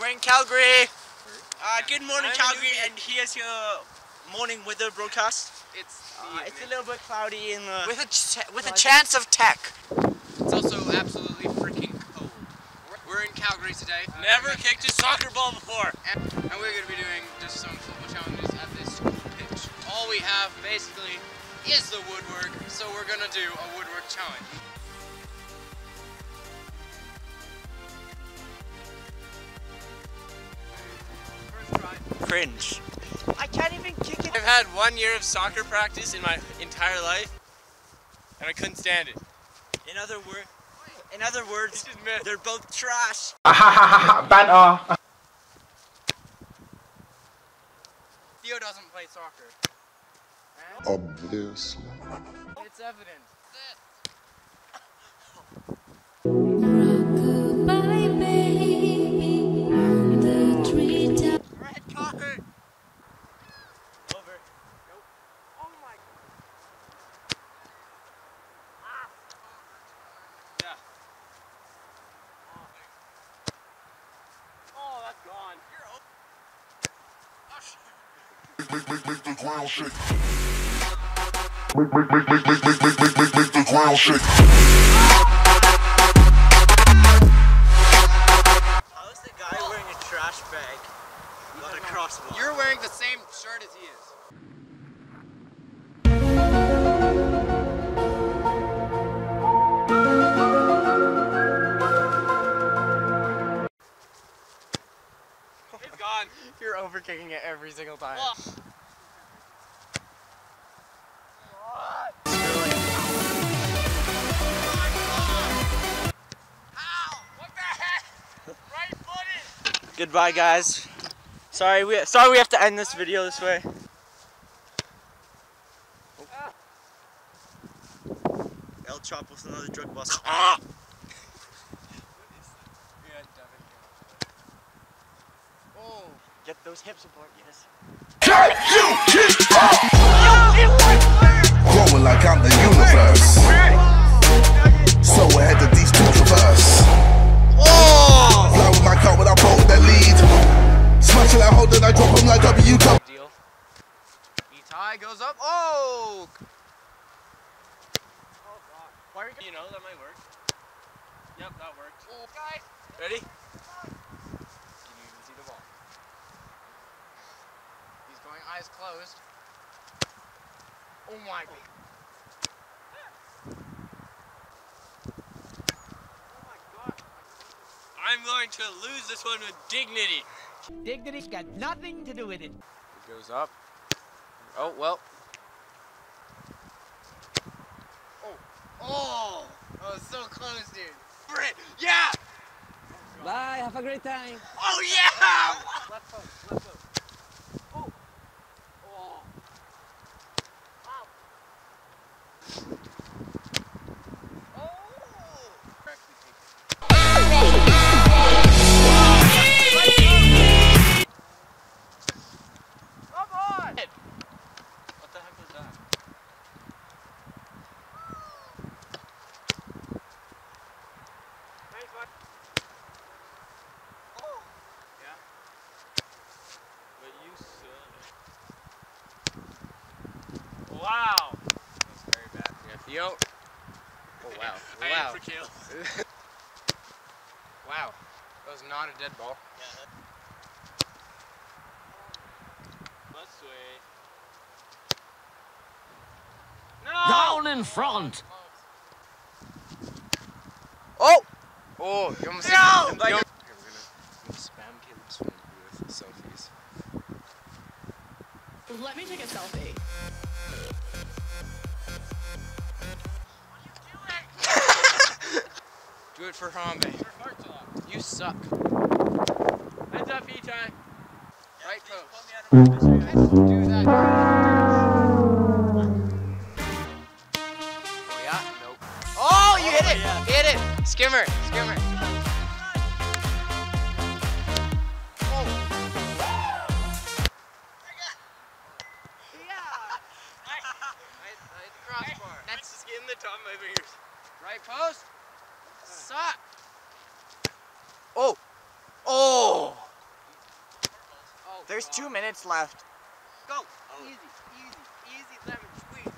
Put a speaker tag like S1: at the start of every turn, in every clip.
S1: We're in Calgary. Uh, good morning,
S2: I'm
S1: Calgary, and here's your morning weather broadcast.
S2: It's
S1: Uh, it's a little bit cloudy in the.
S3: With a ch- with a chance of tech.
S2: It's also absolutely freaking cold. We're- We're in Calgary today.
S1: Never kicked a soccer ball before.
S2: And, and we're going to be doing just some football challenges at this pitch. All we have basically is the woodwork, so we're going to do a woodwork challenge.
S1: Cringe. I can't even kick it.
S4: I've had one year of soccer practice in my entire life, and I couldn't stand it.
S1: In other words, in other words,
S4: This is myth.
S1: they're both trash.
S5: Banter.
S2: Theo doesn't play soccer.
S5: Obviously.
S2: It's evident.
S5: Make, make, make the ground shake. Make, make, make, make, make, make, make, make, make, the ground shake.
S2: Every single time.
S1: Goodbye, guys. Sorry, we sorry we have to end this video this way. El Chapo's another drug bust. Ah!
S2: Oh.
S1: Get those hips apart, yes.
S5: Growing like I'm the universe. So ahead of these two traverse. Fly with my car without boat that lead. Smash it like hold it, I drop him like W top.
S2: Deal. Etai goes up. Oh!
S4: Why are you, you know, that might work. Yep, that worked.
S2: oh guys.
S4: Ready?
S2: Can you even see the ball? He's going eyes closed. Oh my god.
S4: I'm going to lose this one with dignity.
S6: Dignity's got nothing to do with it.
S2: It goes up. Oh, well. Oh. Oh! Oh, so close, dude.
S4: Brit, yeah!
S6: Bye, have a great time.
S4: Oh yeah!
S2: Left foot, left foot. Bad. Oh, wow.
S4: I
S2: wow.
S4: am for kill.
S2: Wow. That was not a dead ball.
S4: Let's. No!
S6: Down in front.
S2: Oh! Oh, you almost
S4: No! Like-
S2: you, Here, we're gonna, we're gonna spam Caleb's phone with selfies.
S7: Let me take a selfie.
S2: It for Harambe. You suck.
S4: Heads up, E-time.
S2: Right post. Do that. Oh yeah? Nope. Oh, you hit it! Oh, hit it! Skimmer, skimmer.
S1: There's two minutes left.
S2: Go. Easy, easy, easy lemon squeeze.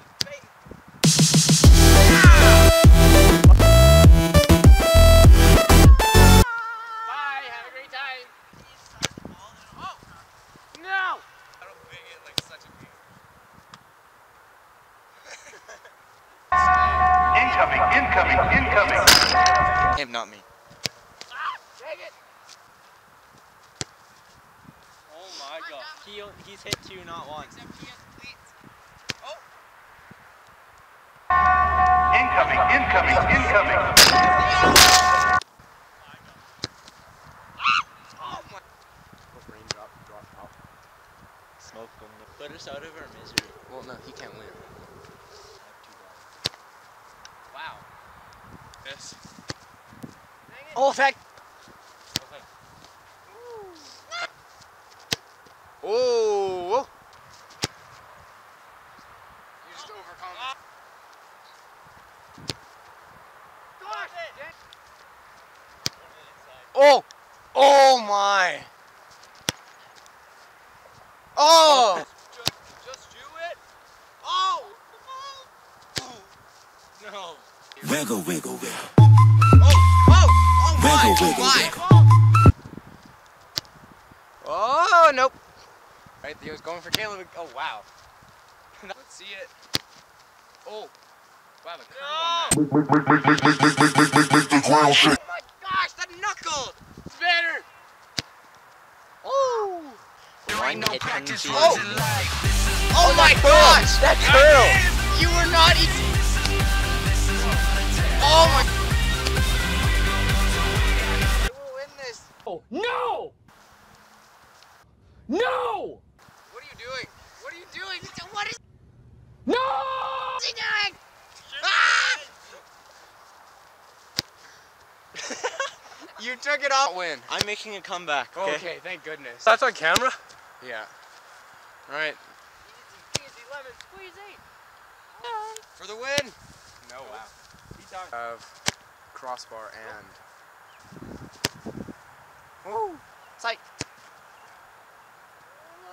S3: Incoming, incoming, incoming!
S1: Him, not me. My god. He, he's hit two, not one.
S2: Except he. Oh.
S3: Incoming, incoming, incoming.
S1: Smoke him. Put us out of our misery.
S2: Well, no, he can't win. Wow.
S4: Yes.
S1: Oh, heck! Oh!
S2: You just overcome.
S1: Oh! Oh my! Oh!
S2: Just, just do it. Oh.
S1: No.
S5: Wiggle, wiggle, wiggle.
S2: Oh, oh, oh my,
S5: Wiggle,
S2: oh
S5: wiggle,
S2: my.
S1: Oh, nope.
S2: Right, Theo's going for Caleb. Oh, wow. Let's see it. Oh. Wow, the
S5: no!
S2: Oh my gosh, the knuckle! It's better!
S1: Oh!
S6: There ain't no practice
S2: Oh, in life. Oh, oh my gosh,
S1: that curl!
S2: You were not even... Oh my... Will win this!
S6: Oh, no! No!
S2: He doing? Ah! you took it off. Win.
S1: I'm making a comeback, okay?
S2: Okay, thank goodness.
S4: That's on camera?
S2: Yeah. All right.
S7: Easy lemon squeezy.
S2: For the win. No, wow. Of crossbar and. Woo! Psych.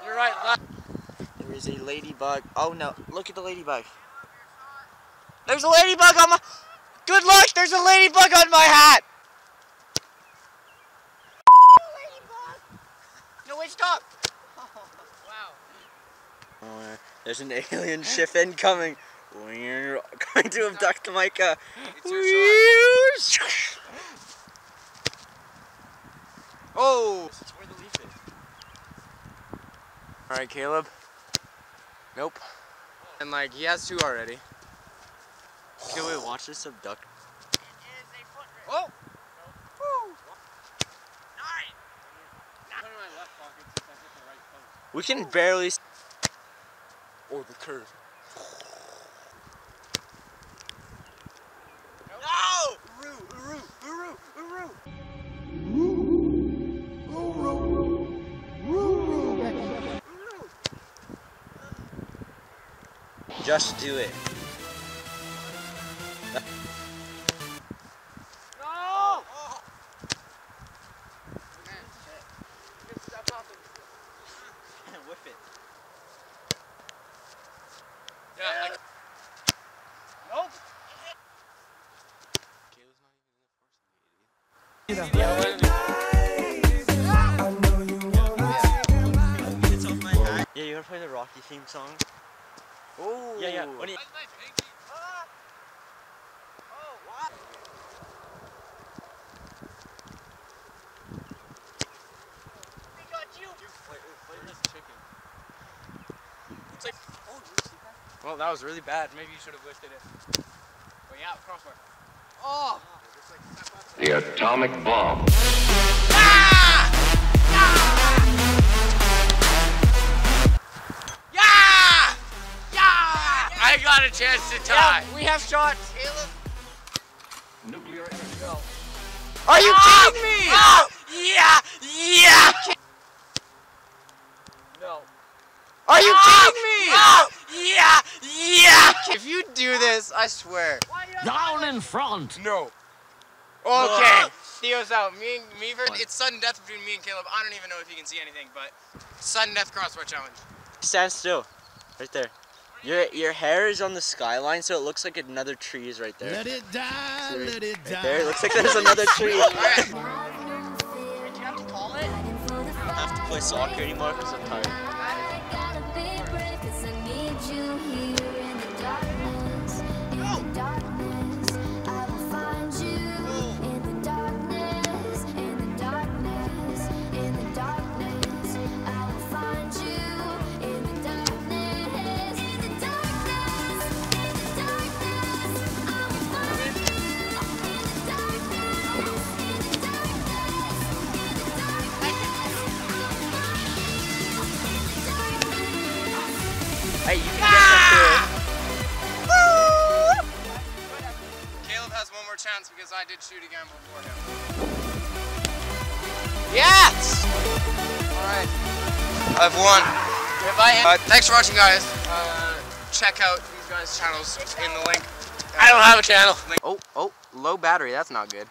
S2: You're right.
S1: There is a ladybug. Oh no, look at the ladybug. There's a ladybug on my. Good luck, there's a ladybug on my hat!
S2: No, wait, stop. wow.
S1: Oh, uh, there's an alien ship incoming. We're going to abduct Micah.
S2: It's your. Oh.
S1: This where the leaf is.
S2: All right, Caleb. Nope. And like he has two already.
S1: Can we watch this abduct?
S2: Oh. Woo. Nine. Put it in my left pocket since the right post.
S1: We can barely. s-
S2: Or the curve.
S1: No! Uru, uru, uru, uru. Just do it.
S2: Yeah,
S1: you wanna play the Rocky theme song?
S2: Oh.
S1: Yeah, yeah.
S2: Well, that was really bad. Maybe you should have lifted it. Way out, crossbar. Oh!
S3: The atomic bomb. Ah!
S2: Yeah! Yeah! I got a chance to tie.
S1: we have shots.
S2: Caleb. Nuclear.
S1: Are you ah! kidding me?
S2: Oh! Yeah! Yeah!
S1: No.
S2: Are you kidding me? Yeah! Yeah! If you do this, I swear.
S6: Down in front!
S2: No. Okay. Ah! Theo's out. Me and me ver- It's sudden death between me and Caleb. I don't even know if you can see anything, but sudden death crossbar challenge.
S1: Stand still. Right there. Your your hair is on the skyline, so it looks like another tree is right there.
S5: Let it die, let it
S1: Right there. It looks like there's another tree. I
S2: Alright.
S7: Did you have to call it?
S1: don't have to play soccer anymore because I'm tired. Hey, you can get up there.
S2: Caleb has one more chance because I did shoot again before him.
S1: Yes!
S2: Alright. I've won. If I uh, thanks for watching guys. Uh, check out these guys' channels in the link.
S4: I don't have a channel.
S2: Oh, oh, low battery, that's not good.